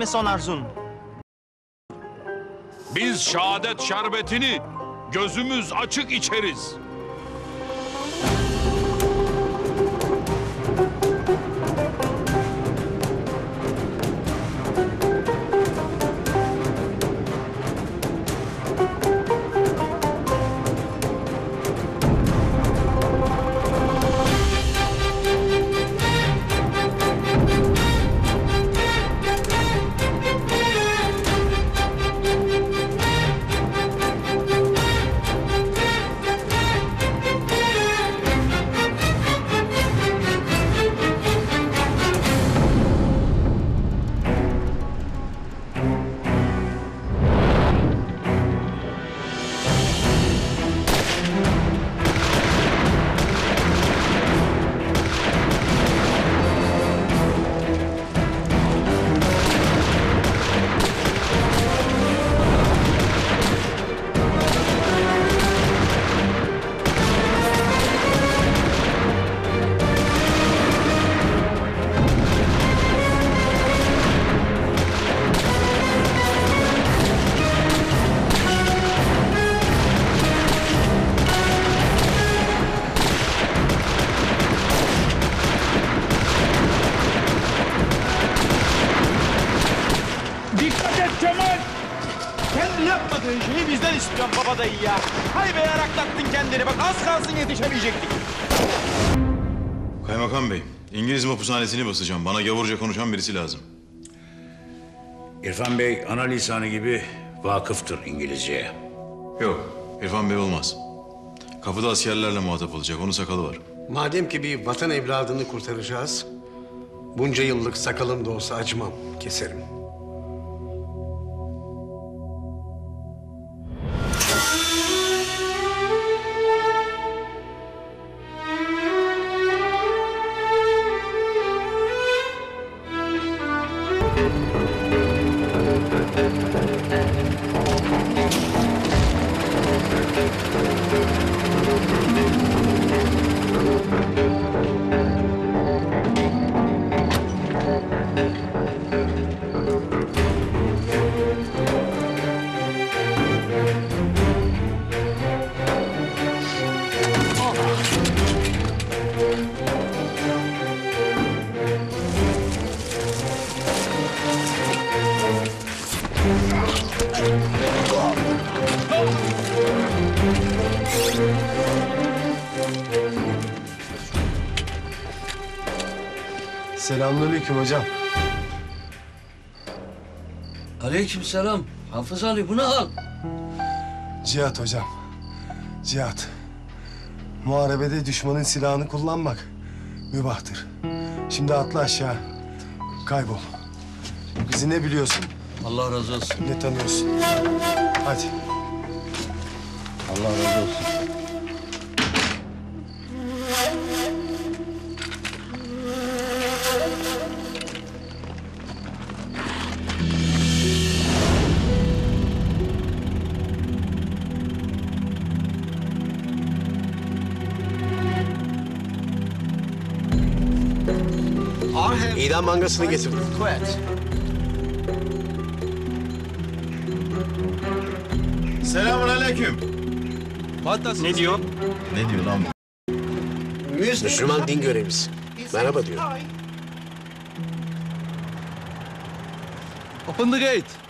Son arzun? Biz şehadet şerbetini gözümüz açık içeriz. İstiyorsun baba dayı ya. Hay be yaraklattın kendini bak az kalsın yetişemeyecektik. Kaymakam Bey, İngiliz mapushanesini basacağım. Bana gavurca konuşan birisi lazım. İrfan Bey ana lisanı gibi vakıftır İngilizceye. Yok, İrfan Bey olmaz. Kapıda askerlerle muhatap olacak. Onun sakalı var. Madem ki bir vatan evladını kurtaracağız, bunca yıllık sakalım da olsa acımam, keserim. Selamünaleyküm hocam. Aleykümselam. Hafız Ali bunu al. Cihat hocam. Cihat. Muharebede düşmanın silahını kullanmak mübahtır. Şimdi atla aşağı. Kaybol. Bizi ne biliyorsun, Allah razı olsun. ne tanıyorsun. Hadi. Allah razı olsun. İdam mangasını getirdim. Selamun aleyküm. Ne diyor? Ne diyor lan bu? Müslüman din görevlisi. Merhaba diyor. Open the gate.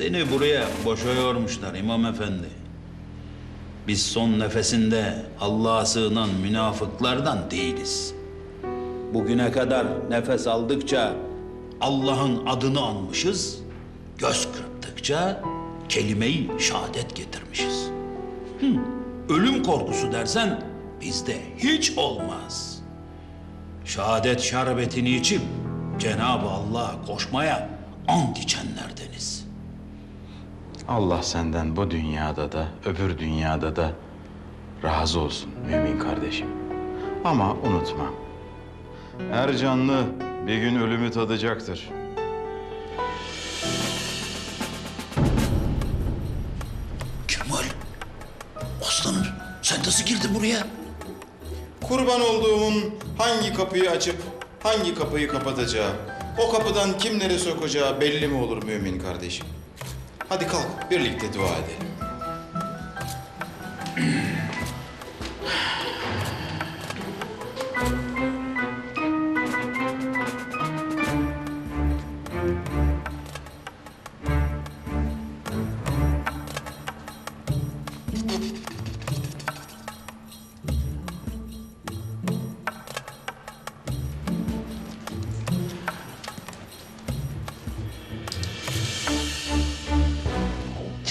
Seni buraya boşa yormuşlar İmam Efendi. Biz son nefesinde Allah'a sığınan münafıklardan değiliz. Bugüne kadar nefes aldıkça Allah'ın adını anmışız, göz kırptıkça kelime-i şehadet getirmişiz. Hı, ölüm korkusu dersen bizde hiç olmaz. şehadet şerbetini içip Cenab-ı Allah'a koşmaya ant içenlerdeniz. Allah senden bu dünyada da öbür dünyada da razı olsun mümin kardeşim. Ama unutma. Her canlı bir gün ölümü tadacaktır. Kemal, aslanım sen nasıl girdin buraya? Kurban olduğumun hangi kapıyı açıp hangi kapıyı kapatacağı, o kapıdan kimleri sokacağı belli mi olur mümin kardeşim? Hadi kalk birlikte dua edelim.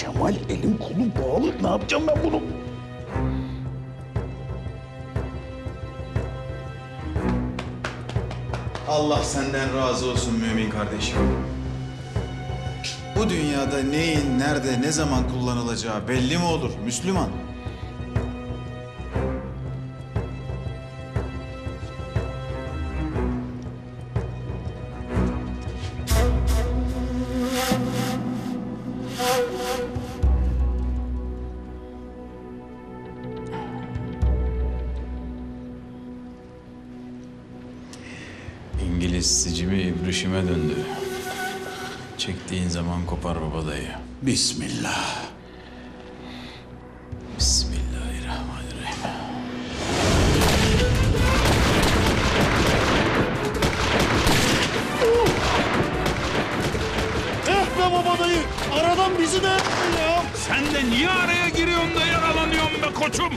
Kemal elim kolum bağlı. Ne yapacağım ben bunu? Allah senden razı olsun mümin kardeşim. Bu dünyada neyin, nerede, ne zaman kullanılacağı belli mi olur Müslüman? Sicimi ibrişime döndü. Çektiğin zaman kopar baba dayı. Bismillah. Bismillahirrahmanirrahim. Sen de niye araya giriyorsun da yaralanıyorsun be koçum?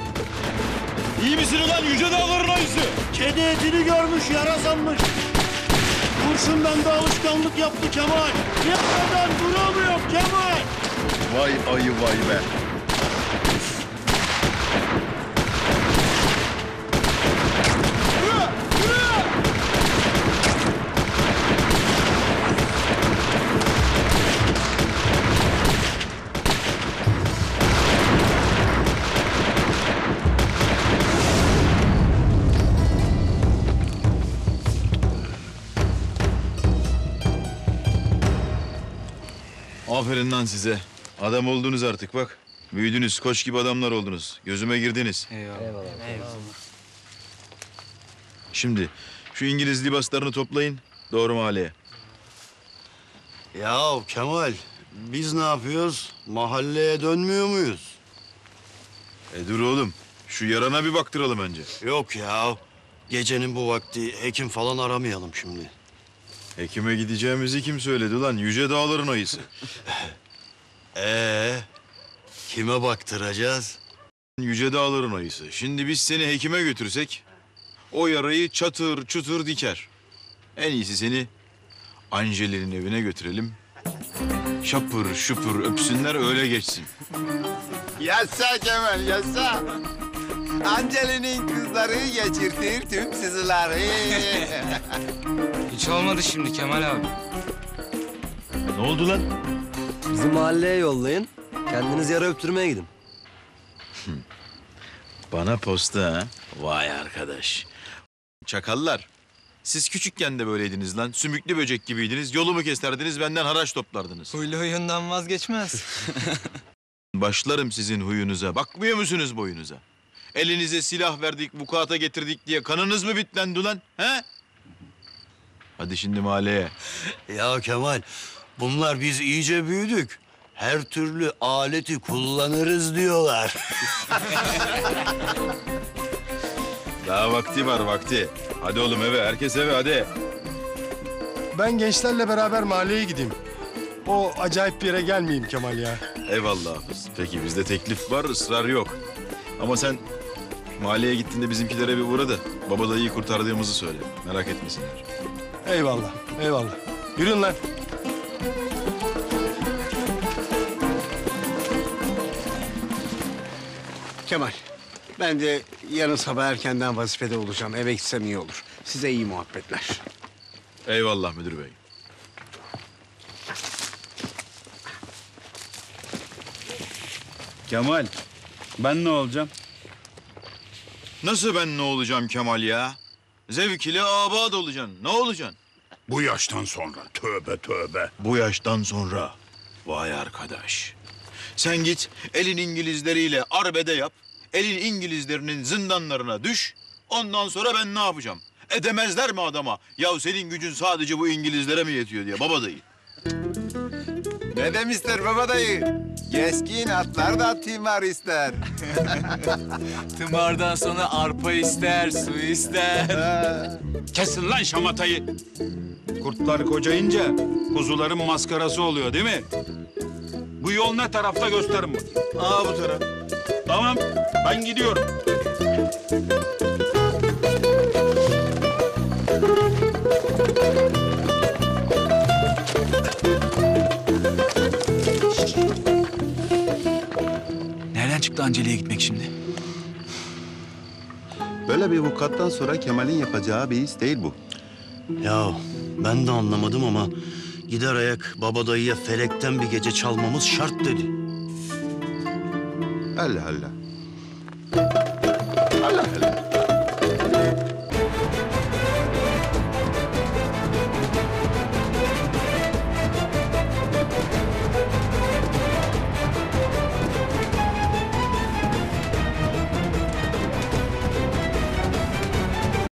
İyi misin ulan Yüce Dağların ayısı? Kedi etini görmüş, yara sanmış. Kurşun bende alışkanlık yaptı Kemal. Yemeden duramıyor Kemal. Vay ayı vay be. Aferin lan size. Adam oldunuz artık bak. Büyüdünüz, koç gibi adamlar oldunuz. Gözüme girdiniz. Eyvallah. Şimdi şu İngiliz libaslarını toplayın. Doğru mahalleye. Ya Kemal, biz ne yapıyoruz? Mahalleye dönmüyor muyuz? E dur oğlum. Şu yarana bir baktıralım önce. Yok ya. Gecenin bu vakti hekim falan aramayalım şimdi. Hekime gideceğimizi kim söyledi lan? Yüce dağların ayısı. Ee, kime baktıracağız? Yüce dağların ayısı. Şimdi biz seni hekime götürsek... ...o yarayı çatır çutur diker. En iyisi seni Angelin'in evine götürelim. Şapır şupur öpsünler öyle geçsin. Yassa Kemal yassa. Angelin'in kızları geçirtir tüm sızıları. Hiç olmadı şimdi Kemal abi. Ne oldu lan? Bizi mahalleye yollayın. Kendiniz yara öptürmeye gidin. Bana posta ha? Vay arkadaş. Çakallar. Siz küçükken de böyleydiniz lan. Sümüklü böcek gibiydiniz. Yolumu keserdiniz, benden haraç toplardınız. Huylu huyundan vazgeçmez. Başlarım sizin huyunuza. Bakmıyor musunuz boyunuza? Elinize silah verdik, vukuata getirdik diye kanınız mı bitlendi ulan? He? Hadi şimdi mahalleye. Ya Kemal, bunlar biz iyice büyüdük. Her türlü aleti kullanırız diyorlar. Daha vakti var vakti. Hadi oğlum eve, herkes eve hadi. Ben gençlerle beraber mahalleye gideyim. O acayip bir yere gelmeyeyim Kemal ya. Eyvallah Hafız. Peki bizde teklif var, ısrar yok. Ama sen mahalleye gittiğinde bizimkilere bir uğra da baba dayıyı kurtardığımızı söyle. Merak etmesinler. Eyvallah, eyvallah. Yürüyün lan. Kemal, Ben de yarın sabah erkenden vazifede olacağım. Eve gitsem iyi olur. Size iyi muhabbetler. Eyvallah müdür bey. Kemal, ben ne olacağım? Nasıl ben ne olacağım Kemal ya? Zevk ile abad olacaksın. Ne olacaksın? Bu yaştan sonra tövbe tövbe. Bu yaştan sonra. Vay arkadaş. Sen git elin İngilizleriyle arbede yap. Elin İngilizlerinin zindanlarına düş. Ondan sonra ben ne yapacağım? Edemezler mi adama? Ya senin gücün sadece bu İngilizlere mi yetiyor diye baba dayı. Ne demişler baba dayı? Keskin atlar da timar ister. Tımardan sonra arpa ister, su ister. Kesin lan şamatayı. Kurtlar kocayınca kuzuların maskarası oluyor değil mi? Bu yol ne tarafta gösterin bakayım. Aa bu taraf. Tamam, ben gidiyorum. Anceli'ye gitmek şimdi? Böyle bir vukuattan sonra Kemal'in yapacağı bir iş değil bu. Ya ben de anlamadım ama gider ayak baba dayıya felekten bir gece çalmamız şart dedi. Allah Allah. Allah Allah.